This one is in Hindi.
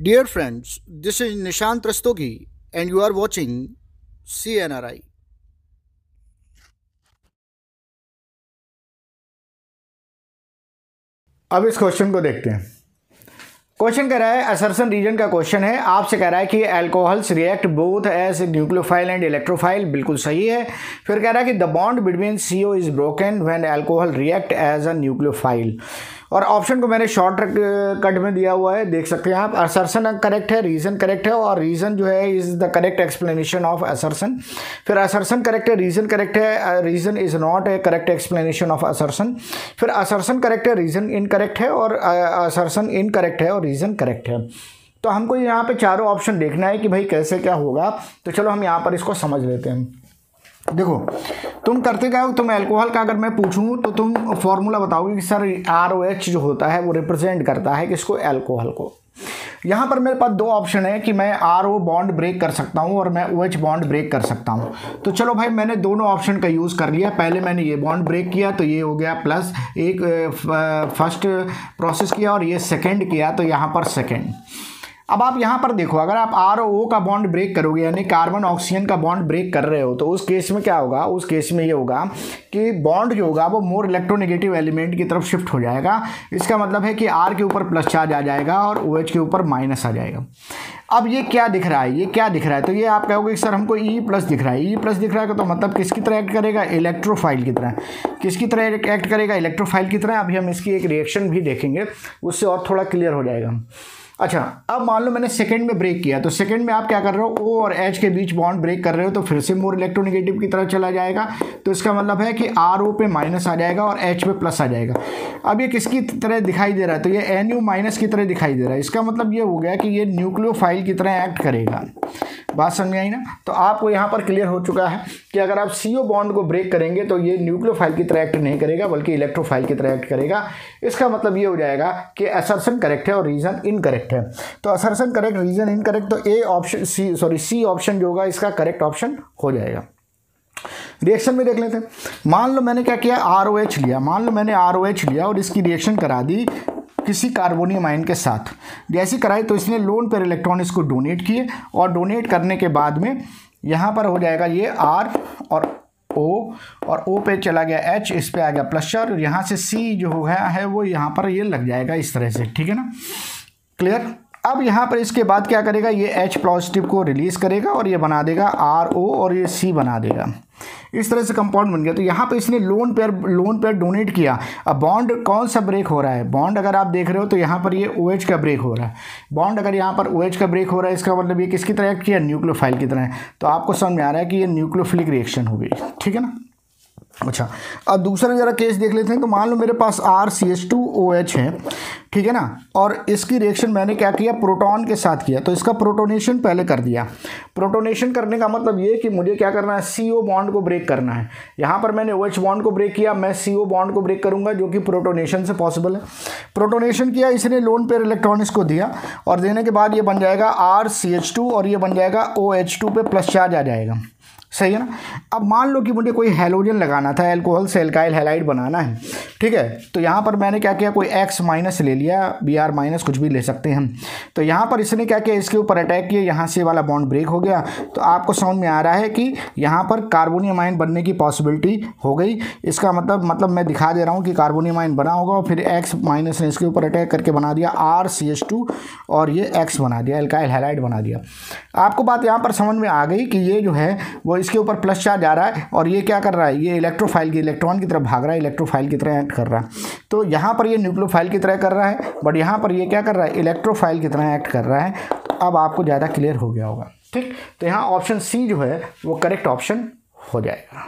Dear friends, this is Nishant Rastogi and you are watching CNRI. अब इस क्वेश्चन को देखते हैं। क्वेश्चन कह रहा है असरसन रीजन का क्वेश्चन है। आपसे कह रहा है कि alcohols react both as nucleophile and electrophile बिल्कुल सही है। फिर कह रहा है कि the bond between C O is broken when alcohol react as a nucleophile और ऑप्शन को मैंने शॉर्ट कट में दिया हुआ है, देख सकते हैं आप। असरसन करेक्ट है रीज़न करेक्ट है, और रीज़न जो है is the correct explanation of assertion फिर असरसन करेक्ट है रीज़न करेक्ट है reason is not a correct explanation of assertion फिर असरसन करेक्ट है रीज़न इनकरेक्ट है, और असरसन इनकरेक्ट है, और रीज़न करेक्ट है। तो हमको यहाँ पे चारों ऑप्शन देखना है कि भाई कैसे क्या होगा। तो चलो हम यहाँ पर इसको समझ लेते हैं। देखो, तुम करते क्या हो? तुम अल्कोहल का अगर मैं पूछूँ तो तुम फॉर्मूला बताओगे कि सर आर ओ एच जो होता है, वो रिप्रेजेंट करता है किसको? अल्कोहल को। यहाँ पर मेरे पास दो ऑप्शन है कि मैं आर ओ बॉन्ड ब्रेक कर सकता हूँ और मैं ओ एच बॉन्ड ब्रेक कर सकता हूँ। तो चलो भाई, मैंने दोनों ऑप्शन का यूज़ कर लिया। पहले मैंने ये बॉन्ड ब्रेक किया तो ये हो गया प्लस एक फ़र्स्ट प्रोसेस किया और ये सेकेंड किया तो यहाँ पर सेकेंड अब आप यहाँ पर देखो, अगर आप आर ओ का बॉन्ड ब्रेक करोगे, यानी कार्बन ऑक्सीजन का बॉन्ड ब्रेक कर रहे हो तो उस केस में क्या होगा? उस केस में ये होगा कि बॉन्ड जो होगा, वो मोर इलेक्ट्रोनेगेटिव एलिमेंट की तरफ़ शिफ्ट हो जाएगा। इसका मतलब है कि आर के ऊपर प्लस चार्ज आ जाएगा और ओ OH के ऊपर माइनस आ जाएगा। अब ये क्या दिख रहा है? ये क्या दिख रहा है? तो ये आप कहोगे सर, हमको ई e प्लस दिख रहा है। ई e प्लस दिख रहा है तो मतलब किसकी तरह एक्ट करेगा? इलेक्ट्रोफाइल की तरह। किसकी तरह एक्ट करेगा? इलेक्ट्रोफाइल की तरह। अभी हम इसकी एक रिएक्शन भी देखेंगे, उससे और थोड़ा क्लियर हो जाएगा। अच्छा अब मान लो मैंने सेकंड में ब्रेक किया तो सेकंड में आप क्या कर रहे हो? ओ और एच के बीच बॉन्ड ब्रेक कर रहे हो तो फिर से मोर इलेक्ट्रोनिगेटिव की तरह चला जाएगा। तो इसका मतलब है कि आर ओ पे माइनस आ जाएगा और एच पे प्लस आ जाएगा। अब ये किसकी तरह दिखाई दे रहा है? तो ये एन यू माइनस की तरह दिखाई दे रहा है। इसका मतलब ये हो गया कि ये न्यूक्लियोफाइल की तरह एक्ट करेगा। बात समझ आई ना? तो आपको यहाँ पर क्लियर हो चुका है कि अगर आप सीओ बॉन्ड को ब्रेक करेंगे तो ये न्यूक्लियोफाइल की तरह एक्ट नहीं करेगा, बल्कि इलेक्ट्रोफाइल की तरह एक्ट करेगा। इसका मतलब ये हो जाएगा कि असरसन करेक्ट है और रीज़न इनकरेक्ट है। तो असरसन करेक्ट रीज़न इनकरेक्ट तो A option C sorry C option जो होगा, इसका करेक्ट ऑप्शन हो जाएगा। रिएक्शन में देख लेते हैं। मान लो मैंने क्या किया? आरओएच लिया। मान लो मैंने आरओएच लिया और इसकी रिएक्शन करा दी। किसी कार्बोनियम आयन के साथ। जैसी कराई तो इसने लोन पर इलेक्ट्रॉन इसको डोनेट किए और डोनेट करने के बाद में यहाँ पर हो जाएगा ये आर और ओ और ओ पे चला गया एच, इस पे आ गया प्लस चार, और यहाँ से सी जो हो गया है वो यहाँ पर ये लग जाएगा इस तरह से, ठीक है ना? क्लियर? अब यहाँ पर इसके बाद क्या करेगा? ये एच पॉजिटिव को रिलीज़ करेगा और ये बना देगा आर ओ और ये सी बना देगा। इस तरह से कंपाउंड बन गया। तो यहाँ पे इसने lone pair lone pair donate किया। अब बॉन्ड कौन सा ब्रेक हो रहा है? बॉन्ड अगर आप देख रहे हो तो यहाँ पर ये ओ OH का ब्रेक हो रहा है। बॉन्ड अगर यहाँ पर ओ OH का ब्रेक हो रहा है, इसका मतलब ये किसकी तरह किया न्यूक्लियोफाइल की तरह तो आपको समझ में आ रहा है कि ये न्यूक्लियोफिलिक रिएक्शन हो गई। ठीक है ना? अच्छा अब दूसरा जरा केस देख लेते हैं। तो मान लो मेरे पास R C H two O H है, ठीक है ना? और इसकी रिएक्शन मैंने क्या किया? प्रोटॉन के साथ किया। तो इसका प्रोटोनेशन पहले कर दिया। प्रोटोनेशन करने का मतलब ये कि मुझे क्या करना है? सी ओ बॉन्ड को ब्रेक करना है। यहाँ पर मैंने ओ एच बॉन्ड को ब्रेक किया। मैं सी ओ बॉन्ड को ब्रेक करूँगा, जो कि प्रोटोनेशन से पॉसिबल है। प्रोटोनेशन किया, इसने लोन पेयर इलेक्ट्रॉन इसको दिया और देने के बाद ये बन जाएगा आर सी एच टू और ये बन जाएगा ओ एच टू पे प्लस चार्ज आ जाएगा। सही है ना? अब मान लो कि मुझे कोई हेलोजन लगाना था एल्कोहल से एल्काइल हेलाइड बनाना है, ठीक है? तो यहाँ पर मैंने क्या किया, कोई एक्स माइनस ले लिया बी आर माइनस कुछ भी ले सकते हैं तो यहाँ पर इसने क्या किया, इसके ऊपर अटैक किया, यहाँ से वाला बॉन्ड ब्रेक हो गया। तो आपको समझ में आ रहा है कि यहाँ पर कार्बोनियम आयन बनने की पॉसिबिलिटी हो गई। इसका मतलब मतलब मैं दिखा दे रहा हूँ कि कार्बोनियम आयन बना होगा और फिर एक्स माइनस ने इसके ऊपर अटैक करके बना दिया आर सी एच टू और ये एक्स बना दिया एल्काइल हेलाइड बना दिया। आपको बात यहाँ पर समझ में आ गई कि ये जो है, वो इसके ऊपर प्लस चार्ज आ रहा है और ये क्या कर रहा है? ये इलेक्ट्रोफाइल की इलेक्ट्रॉन की तरफ़ भाग रहा है इलेक्ट्रोफाइल की तरह एक्ट कर रहा है। तो यहाँ पर ये न्यूक्लोफाइल की तरह कर रहा है बट यहाँ पर ये क्या कर रहा है? इलेक्ट्रोफाइल की तरह एक्ट कर रहा है। अब आपको ज़्यादा क्लियर हो गया होगा, ठीक? तो यहाँ ऑप्शन सी जो है, वो करेक्ट ऑप्शन हो जाएगा।